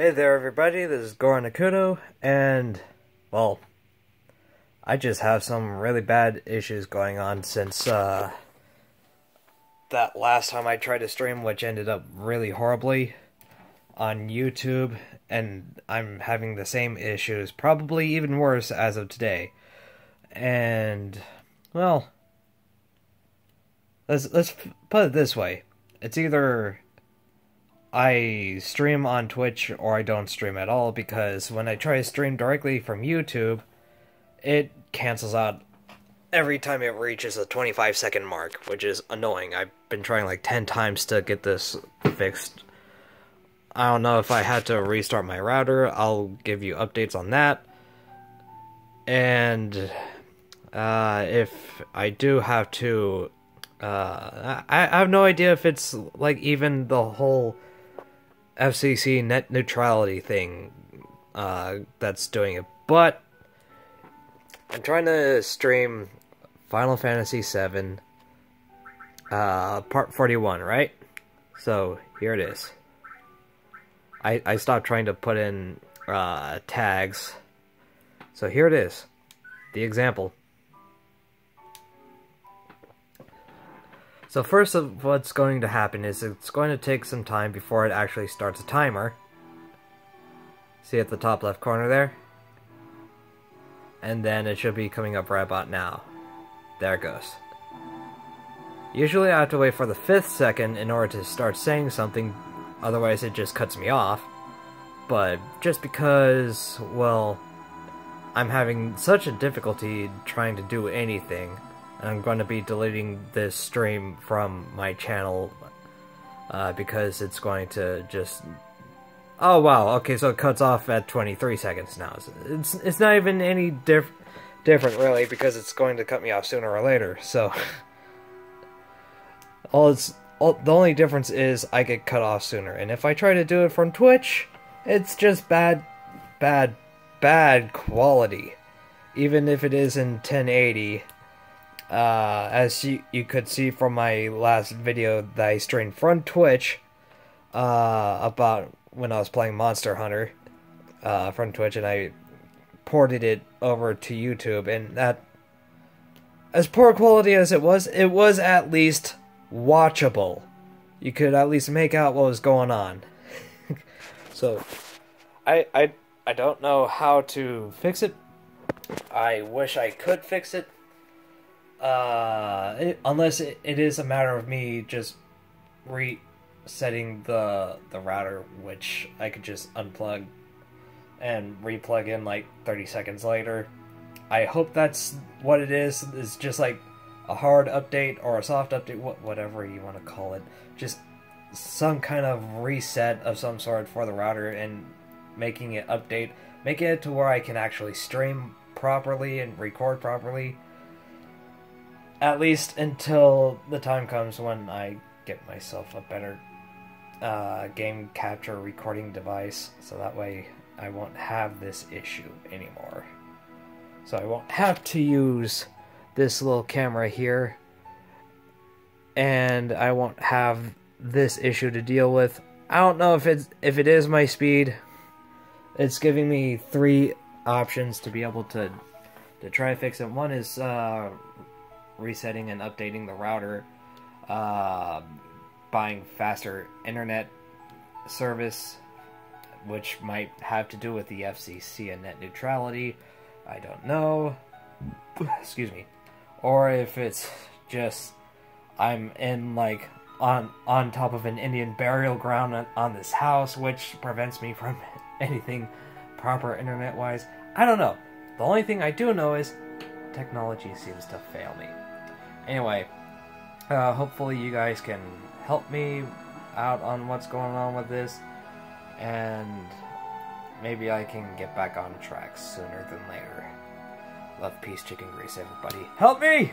Hey there, everybody. This is Goran Akuto, and, well, I just have some really bad issues going on since, uh, that last time I tried to stream, which ended up really horribly on YouTube, and I'm having the same issues, probably even worse as of today. And, well, let's, let's put it this way. It's either I stream on Twitch or I don't stream at all because when I try to stream directly from YouTube, it cancels out every time it reaches a 25 second mark, which is annoying. I've been trying like 10 times to get this fixed. I don't know if I had to restart my router. I'll give you updates on that. And uh, if I do have to, uh, I, I have no idea if it's like even the whole FCC net neutrality thing uh, that's doing it. But I'm trying to stream Final Fantasy VII uh, Part 41, right? So here it is. I, I stopped trying to put in uh, tags. So here it is. The example. So first of what's going to happen is it's going to take some time before it actually starts a timer. See at the top left corner there? And then it should be coming up right about now. There it goes. Usually I have to wait for the fifth second in order to start saying something, otherwise it just cuts me off. But just because, well, I'm having such a difficulty trying to do anything, I'm going to be deleting this stream from my channel uh, because it's going to just... Oh wow, okay, so it cuts off at 23 seconds now. It's, it's not even any diff different really because it's going to cut me off sooner or later, so... all it's all, the only difference is I get cut off sooner, and if I try to do it from Twitch, it's just bad, bad, bad quality. Even if it is in 1080, uh, as you, you could see from my last video that I streamed from Twitch uh, about when I was playing Monster Hunter uh, from Twitch, and I ported it over to YouTube, and that, as poor quality as it was, it was at least watchable. You could at least make out what was going on. so, I I I don't know how to fix it. I wish I could fix it uh, it, unless it, it is a matter of me just resetting the the router, which I could just unplug and replug in like 30 seconds later. I hope that's what it is. It's just like a hard update or a soft update, whatever you want to call it. Just some kind of reset of some sort for the router and making it update, making it to where I can actually stream properly and record properly at least until the time comes when I get myself a better uh, game capture recording device, so that way I won't have this issue anymore. So I won't have to use this little camera here, and I won't have this issue to deal with. I don't know if it's if it is my speed. It's giving me three options to be able to to try to fix it. One is uh, resetting and updating the router, uh, buying faster internet service, which might have to do with the FCC and net neutrality. I don't know. Excuse me. Or if it's just I'm in like on on top of an Indian burial ground on, on this house, which prevents me from anything proper internet wise. I don't know. The only thing I do know is technology seems to fail me. Anyway, uh, hopefully you guys can help me out on what's going on with this, and maybe I can get back on track sooner than later. Love, peace, chicken grease, everybody. Help me!